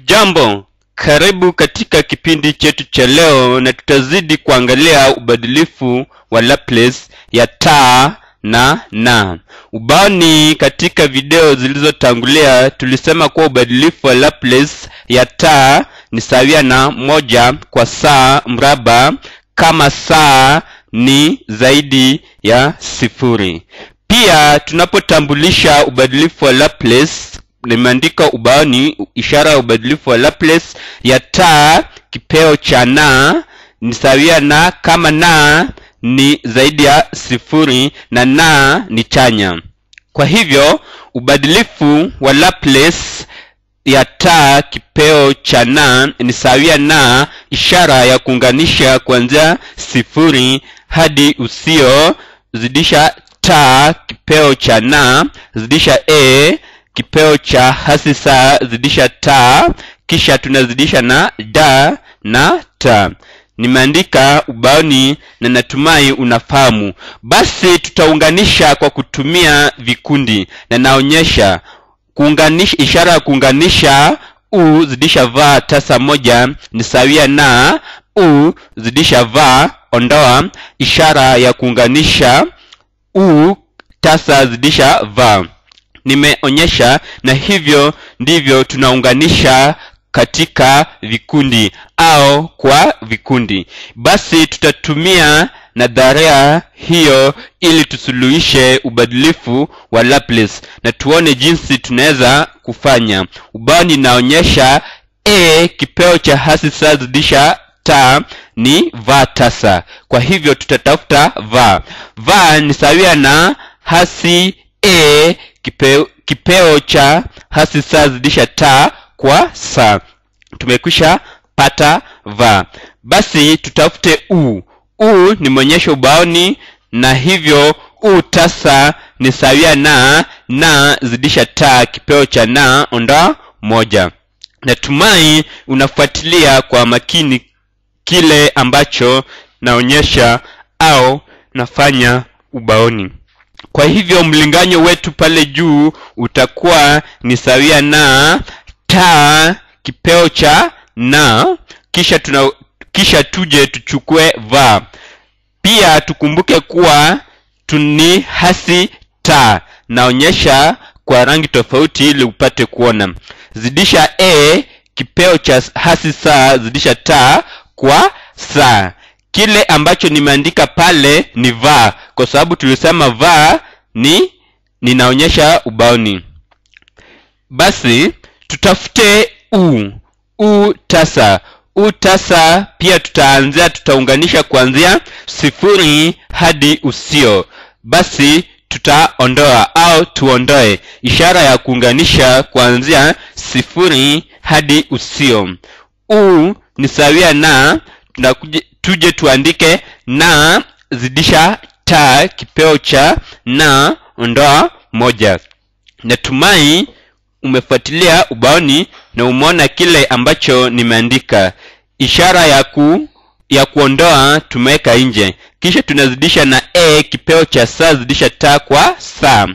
hujambo karibu katika kipindi chetu cha leo na tutazidi kuangalia ubadilifu wa laplace ya taa na na. Ubaoni katika video zilizotangulia tulisema kuwa ubadilifu wa laplace ya ta ni sawia na moja kwa saa mraba kama saa ni zaidi ya sifuri. Pia tunapotambulisha ubadilifu wa laplace nimeandika ubaoni ishara ya ubadilifu wa laplace ya taa kipeo cha na ni sawia na kama na ni zaidi ya sifuri na na ni chanya. Kwa hivyo ubadilifu wa laplace ya taa kipeo cha na ni sawia na ishara ya kuunganisha kuanzia sifuri hadi usio zidisha taa kipeo cha na zidisha a kipeo cha hasi saa zidisha ta, kisha tunazidisha na da na ta. Nimeandika ubaoni na natumai unafahamu. Basi tutaunganisha kwa kutumia vikundi na naonyesha. Kuunganisha ishara ya kuunganisha u zidisha va tasa moja ni sawia na u zidisha va ondoa. Ishara ya kuunganisha u tasa zidisha va nimeonyesha na hivyo ndivyo tunaunganisha katika vikundi au kwa vikundi. Basi tutatumia nadharia hiyo ili tusuluhishe ubadilifu wa laplace na tuone jinsi tunaweza kufanya. Ubao ninaonyesha a kipeo cha hasi zidisha ta ni va tasa. Kwa hivyo tutatafuta va va ni sawia na hasi a kipeo, kipeo cha hasi saa zidisha ta kwa saa. Tumekwisha pata va. Basi tutafute u. U ni mwonyesho ubaoni na hivyo u tasa ni sawia na na zidisha ta kipeo cha na ondoa moja. Natumai unafuatilia kwa makini kile ambacho naonyesha au nafanya ubaoni kwa hivyo mlinganyo wetu pale juu utakuwa ni sawia na ta kipeo cha na. Kisha tuna kisha tuje tuchukue va. Pia tukumbuke kuwa tuni hasi ta. naonyesha kwa rangi tofauti ili upate kuona. Zidisha e kipeo cha hasi saa zidisha ta kwa saa kile ambacho nimeandika pale ni va kwa sababu tulisema va ni ninaonyesha ubaoni. Basi tutafute u. U tasa. U tasa pia tutaanzia tutaunganisha kuanzia sifuri hadi usio. Basi tutaondoa au tuondoe. Ishara ya kuunganisha kuanzia sifuri hadi usio. U ni sawia na tuje tuandike na zidisha ta kipeo cha na ondoa moja. Natumai umefuatilia ubaoni na umeona kile ambacho nimeandika. Ishara ya ku ya kuondoa tumeweka nje. Kisha tunazidisha na e kipeo cha saa zidisha ta kwa saa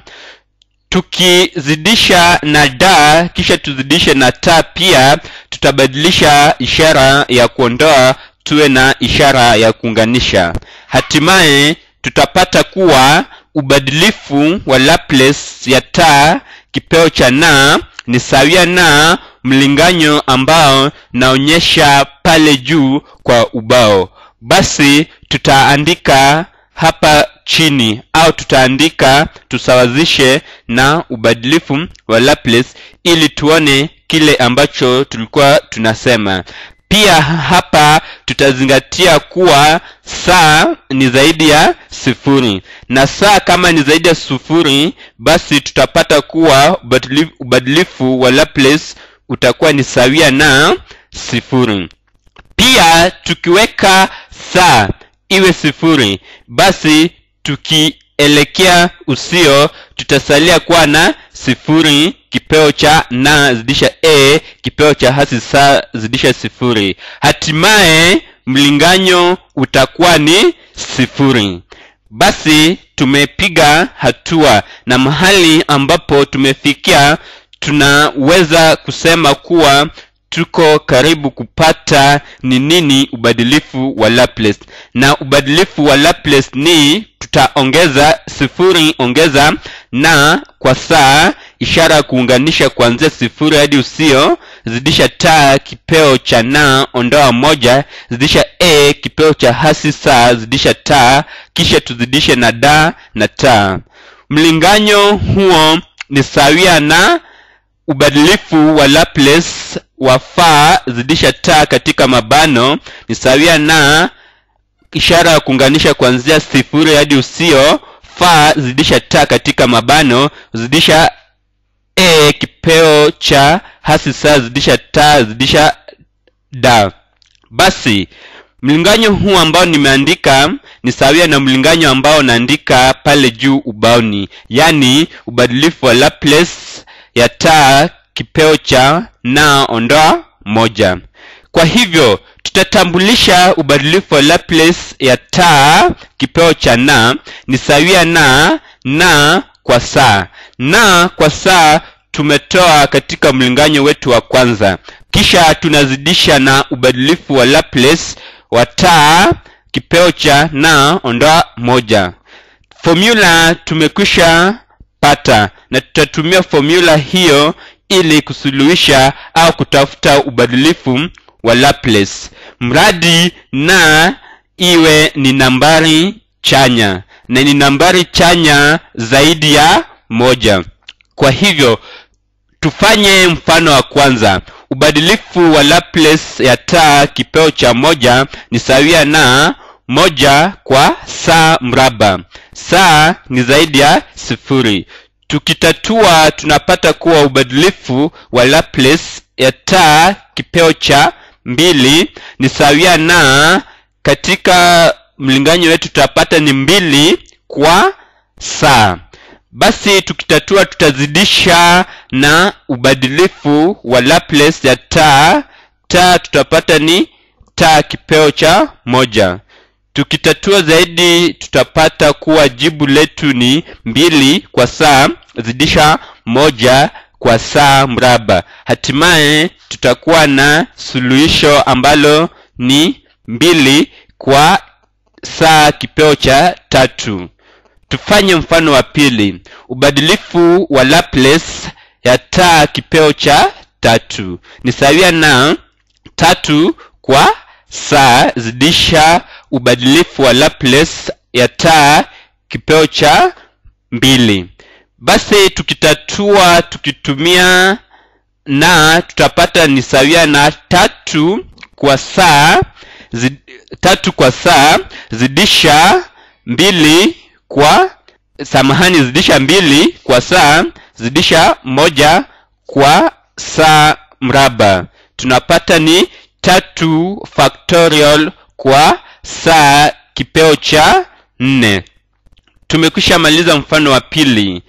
tukizidisha na da kisha tuzidishe na ta pia tutabadilisha ishara ya kuondoa tuwe na ishara ya kuunganisha. Hatimaye tutapata kuwa ubadilifu wa laplace ya taa kipeo cha na ni sawia na mlinganyo ambao naonyesha pale juu kwa ubao. Basi tutaandika hapa chini au tutaandika tusawazishe na ubadilifu wa laplace ili tuone kile ambacho tulikuwa tunasema pia hapa tutazingatia kuwa saa ni zaidi ya sifuri. Na saa kama ni zaidi ya sufuri basi tutapata kuwa ubadilifu, ubadilifu wa laplace utakuwa ni sawia na sifuri. Pia tukiweka saa iwe sifuri basi tukielekea usio tutasalia kuwa na sifuri kipeo cha na zidisha a kipeo cha hasi saa zidisha sifuri. Hatimaye mlinganyo utakuwa ni sifuri. Basi tumepiga hatua na mahali ambapo tumefikia tunaweza kusema kuwa tuko karibu kupata ni nini ubadilifu wa laplace. Na ubadilifu wa laplace ni tutaongeza sifuri ongeza na kwa saa ishara ya kuunganisha kuanzia sifuri hadi usio zidisha ta kipeo cha na ondoa moja zidisha e kipeo cha hasi sa zidisha ta kisha tuzidishe na da na ta mlinganyo huo ni sawia na ubadilifu wa laplace wa fa zidisha ta katika mabano ni sawia na ishara ya kuunganisha kuanzia sifuri hadi usio fa zidisha ta katika mabano zidisha e kipeo cha hasi saa zidisha ta zidisha da basi mlinganyo huu ambao nimeandika ni sawia na mlinganyo ambao naandika pale juu ubaoni. Yaani ubadilifu wa laplace ya taa kipeo cha na ondoa moja. Kwa hivyo tutatambulisha ubadilifu wa laplace ya taa kipeo cha na ni sawia na na kwa saa. Na kwa saa tumetoa katika mlinganyo wetu wa kwanza. Kisha tunazidisha na ubadilifu wa laplace wa taa kipeo cha na ondoa moja. Formula tumekwisha pata na tutatumia formula hiyo ili kusuluhisha au kutafuta ubadilifu wa laplace. Mradi na iwe ni nambari chanya na ni nambari chanya zaidi ya moja. Kwa hivyo tufanye mfano wa kwanza. Ubadilifu wa laplace ya taa kipeo cha moja ni sawia na moja kwa saa mraba. Saa ni zaidi ya sifuri. Tukitatua tunapata kuwa ubadilifu wa laplace ya taa kipeo cha mbili ni sawia na katika mlinganyo wetu tutapata ni mbili kwa saa basi tukitatua tutazidisha na ubadilifu wa laplace ya taa. Taa tutapata ni taa kipeo cha moja. Tukitatua zaidi tutapata kuwa jibu letu ni mbili kwa saa zidisha moja kwa saa mraba. Hatimaye tutakuwa na suluhisho ambalo ni mbili kwa saa kipeo cha tatu. Tufanye mfano wa pili. Ubadilifu wa laplace ya taa kipeo cha tatu. Ni sawia na tatu kwa saa zidisha ubadilifu wa laplace ya taa kipeo cha mbili. Basi tukitatua tukitumia na tutapata ni sawia na tatu kwa saa zid, tatu kwa saa zidisha mbili kwa samahani zidisha mbili kwa saa zidisha moja kwa saa mraba. Tunapata ni tatu factorial kwa saa kipeo cha nne. Tumekwisha maliza mfano wa pili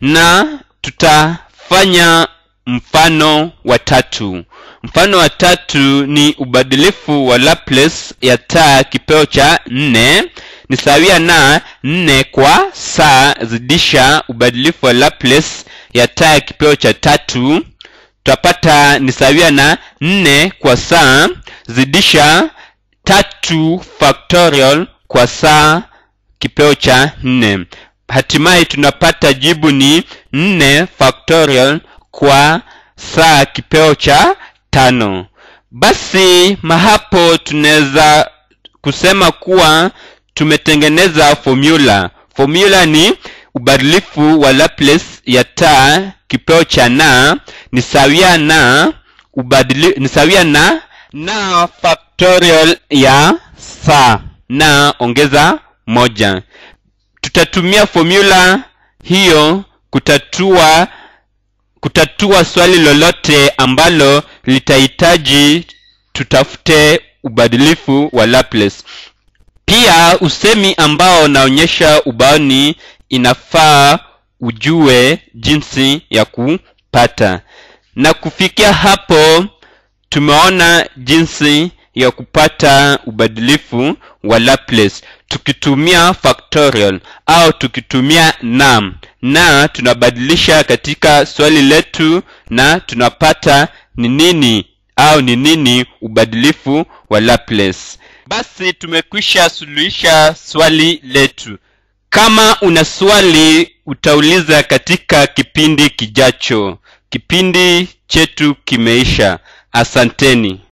na tutafanya mfano wa tatu. Mfano wa tatu ni ubadilifu wa laplace ya taa kipeo cha nne. Ni sawia na nne kwa saa zidisha ubadilifu wa laplace ya taa kipeo cha tatu tutapata ni sawia na nne kwa saa zidisha tatu factorial kwa saa kipeo cha nne. Hatimaye tunapata jibu ni nne factorial kwa saa kipeo cha tano. Basi mahapo tunaweza kusema kuwa tumetengeneza formula. Formula ni ubadilifu wa laplace ya taa kipeo cha na ni sawia na ubadili, ni sawia na na factorial ya saa na ongeza moja. Tutatumia formula hiyo kutatua kutatua swali lolote ambalo litahitaji tutafute ubadilifu wa laplace pia usemi ambao unaonyesha ubaoni inafaa ujue jinsi ya kupata. Na kufikia hapo tumeona jinsi ya kupata ubadilifu wa laplace. Tukitumia factorial au tukitumia nam na tunabadilisha katika swali letu na tunapata ni nini au ni nini ubadilifu wa laplace basi tumekwisha suluhisha swali letu. Kama una swali utauliza katika kipindi kijacho. Kipindi chetu kimeisha. Asanteni